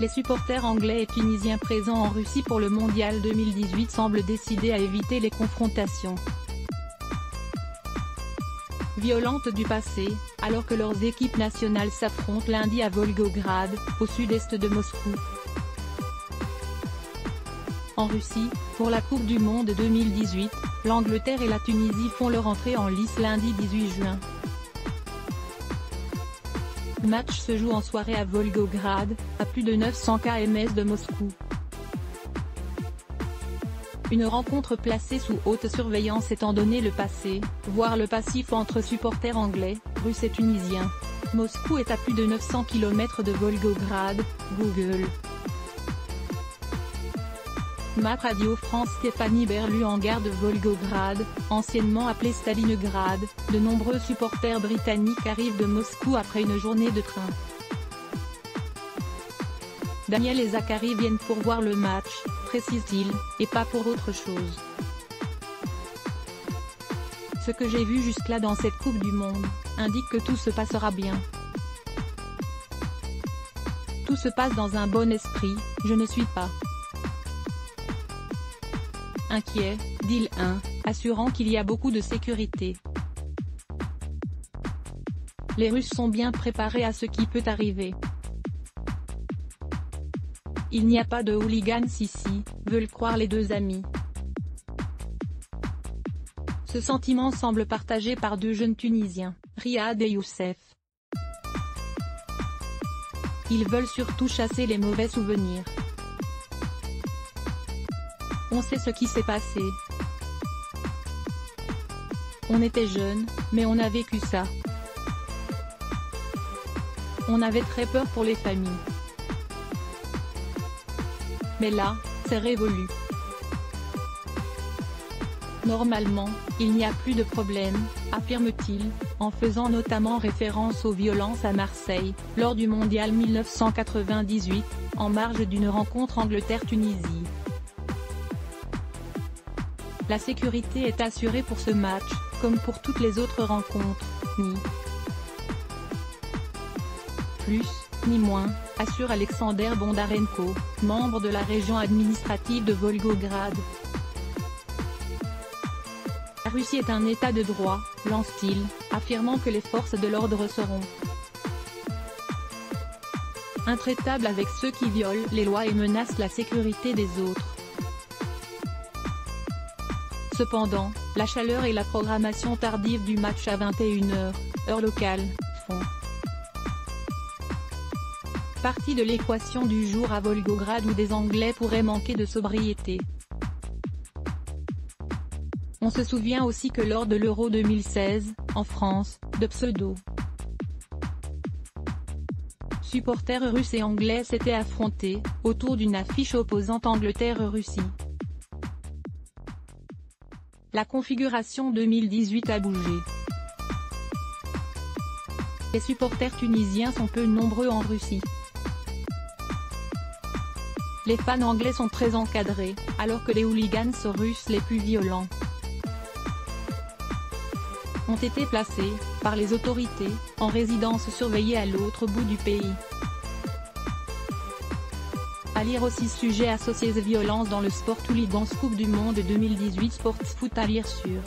Les supporters anglais et tunisiens présents en Russie pour le Mondial 2018 semblent décidés à éviter les confrontations violentes du passé, alors que leurs équipes nationales s'affrontent lundi à Volgograd, au sud-est de Moscou. En Russie, pour la Coupe du Monde 2018, l'Angleterre et la Tunisie font leur entrée en lice lundi 18 juin. Match se joue en soirée à Volgograd, à plus de 900 km de Moscou. Une rencontre placée sous haute surveillance étant donné le passé, voire le passif entre supporters anglais, russes et tunisiens. Moscou est à plus de 900 km de Volgograd, Google. Map Radio France Stéphanie Berlu en gare de Volgograd, anciennement appelée Stalingrad, de nombreux supporters britanniques arrivent de Moscou après une journée de train. Daniel et Zachary viennent pour voir le match, précise-t-il, et pas pour autre chose. Ce que j'ai vu jusque-là dans cette Coupe du Monde, indique que tout se passera bien. Tout se passe dans un bon esprit, je ne suis pas inquiet, dit 1, assurant qu'il y a beaucoup de sécurité. Les Russes sont bien préparés à ce qui peut arriver. Il n'y a pas de hooligans ici, veulent croire les deux amis. Ce sentiment semble partagé par deux jeunes Tunisiens, Riyad et Youssef. Ils veulent surtout chasser les mauvais souvenirs. On sait ce qui s'est passé. On était jeunes, mais on a vécu ça. On avait très peur pour les familles. Mais là, c'est révolu. Normalement, il n'y a plus de problème, affirme-t-il, en faisant notamment référence aux violences à Marseille, lors du Mondial 1998, en marge d'une rencontre Angleterre-Tunisie. La sécurité est assurée pour ce match, comme pour toutes les autres rencontres, ni plus, ni moins, assure Alexander Bondarenko, membre de la région administrative de Volgograd. La Russie est un état de droit, lance-t-il, affirmant que les forces de l'ordre seront intraitables avec ceux qui violent les lois et menacent la sécurité des autres. Cependant, la chaleur et la programmation tardive du match à 21h, heure locale, font partie de l'équation du jour à Volgograd où des Anglais pourraient manquer de sobriété. On se souvient aussi que lors de l'Euro 2016, en France, de pseudo supporters russes et anglais s'étaient affrontés, autour d'une affiche opposant Angleterre-Russie. La configuration 2018 a bougé. Les supporters tunisiens sont peu nombreux en Russie. Les fans anglais sont très encadrés, alors que les hooligans russes les plus violents ont été placés, par les autorités, en résidence surveillée à l'autre bout du pays. À lire aussi sujet associés et violences dans le sport Hooligans Coupe du Monde 2018 Sports Foot à lire sur